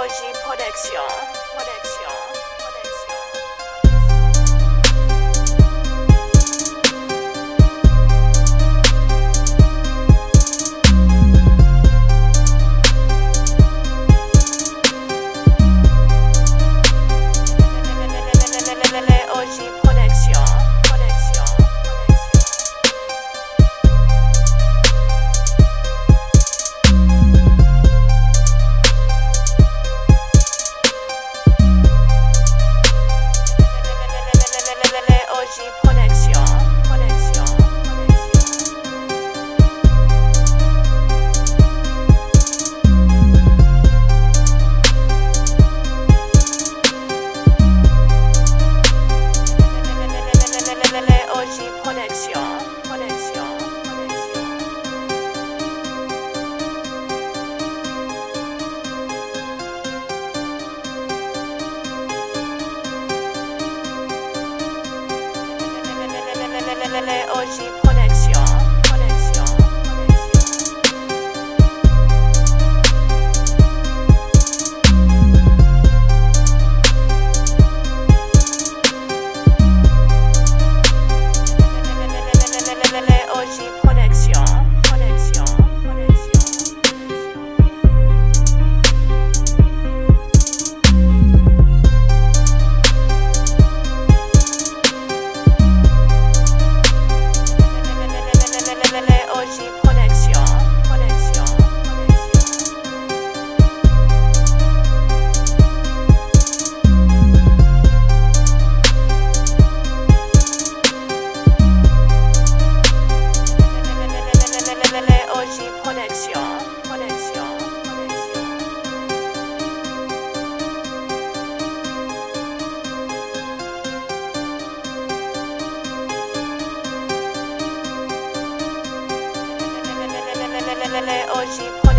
OG Production. LLA, or she put it. feeling it or she